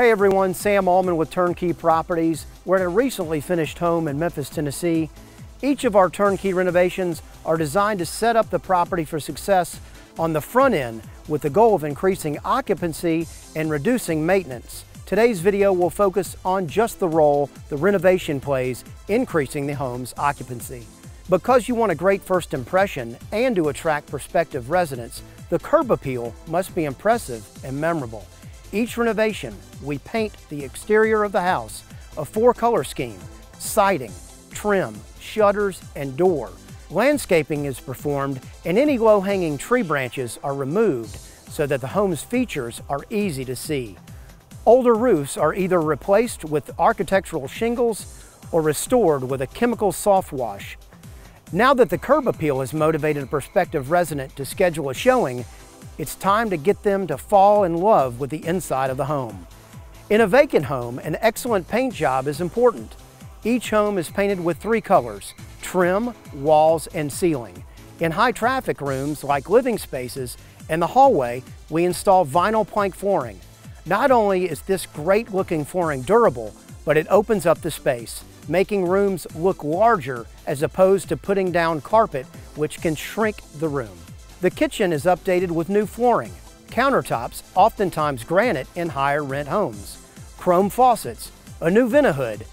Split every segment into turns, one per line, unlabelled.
Hey everyone, Sam Allman with Turnkey Properties. We're at a recently finished home in Memphis, Tennessee. Each of our turnkey renovations are designed to set up the property for success on the front end with the goal of increasing occupancy and reducing maintenance. Today's video will focus on just the role the renovation plays increasing the home's occupancy. Because you want a great first impression and to attract prospective residents, the curb appeal must be impressive and memorable. Each renovation, we paint the exterior of the house a four color scheme, siding, trim, shutters, and door. Landscaping is performed and any low-hanging tree branches are removed so that the home's features are easy to see. Older roofs are either replaced with architectural shingles or restored with a chemical soft wash. Now that the curb appeal has motivated a prospective resident to schedule a showing, it's time to get them to fall in love with the inside of the home. In a vacant home, an excellent paint job is important. Each home is painted with three colors, trim, walls, and ceiling. In high traffic rooms like living spaces and the hallway, we install vinyl plank flooring. Not only is this great looking flooring durable, but it opens up the space, making rooms look larger as opposed to putting down carpet, which can shrink the room. The kitchen is updated with new flooring, countertops, oftentimes granite in higher rent homes, chrome faucets, a new vent-a-hood,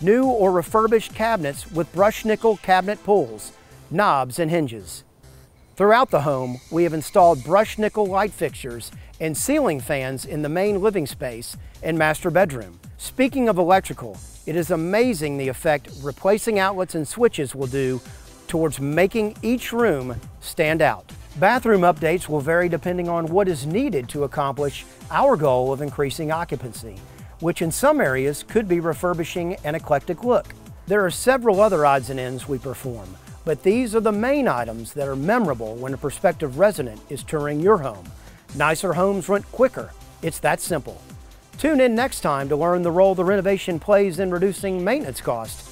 new or refurbished cabinets with brushed nickel cabinet pulls, knobs and hinges. Throughout the home, we have installed brushed nickel light fixtures and ceiling fans in the main living space and master bedroom. Speaking of electrical, it is amazing the effect replacing outlets and switches will do towards making each room stand out. Bathroom updates will vary depending on what is needed to accomplish our goal of increasing occupancy, which in some areas could be refurbishing an eclectic look. There are several other odds and ends we perform, but these are the main items that are memorable when a prospective resident is touring your home. Nicer homes rent quicker. It's that simple. Tune in next time to learn the role the renovation plays in reducing maintenance costs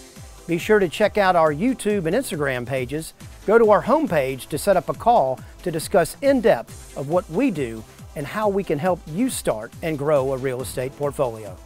be sure to check out our YouTube and Instagram pages. Go to our homepage to set up a call to discuss in depth of what we do and how we can help you start and grow a real estate portfolio.